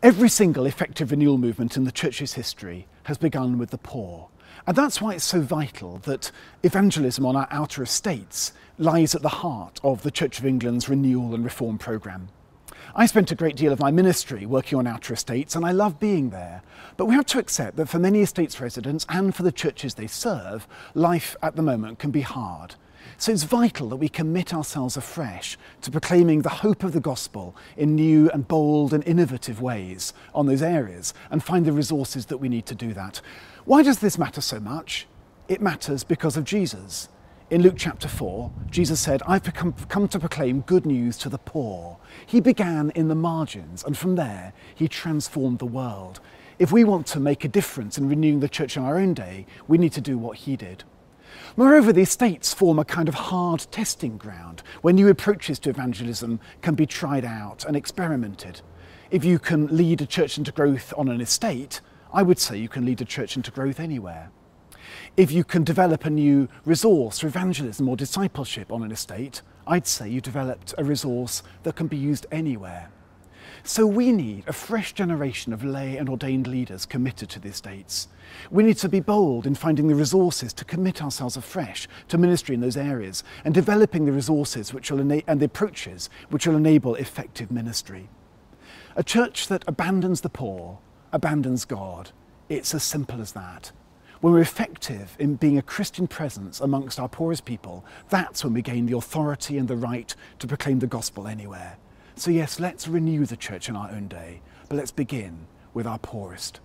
Every single effective renewal movement in the church's history has begun with the poor. And that's why it's so vital that evangelism on our outer estates lies at the heart of the Church of England's renewal and reform programme. I spent a great deal of my ministry working on outer estates and I love being there. But we have to accept that for many estates residents and for the churches they serve, life at the moment can be hard. So it's vital that we commit ourselves afresh to proclaiming the hope of the gospel in new and bold and innovative ways on those areas and find the resources that we need to do that. Why does this matter so much? It matters because of Jesus. In Luke chapter 4, Jesus said, I've come to proclaim good news to the poor. He began in the margins, and from there, he transformed the world. If we want to make a difference in renewing the church in our own day, we need to do what he did. Moreover, the estates form a kind of hard testing ground where new approaches to evangelism can be tried out and experimented. If you can lead a church into growth on an estate, I would say you can lead a church into growth anywhere. If you can develop a new resource for evangelism or discipleship on an estate, I'd say you developed a resource that can be used anywhere. So we need a fresh generation of lay and ordained leaders committed to the estates. We need to be bold in finding the resources to commit ourselves afresh to ministry in those areas and developing the resources which will and the approaches which will enable effective ministry. A church that abandons the poor abandons God. It's as simple as that. When we're effective in being a Christian presence amongst our poorest people, that's when we gain the authority and the right to proclaim the gospel anywhere. So, yes, let's renew the church in our own day, but let's begin with our poorest.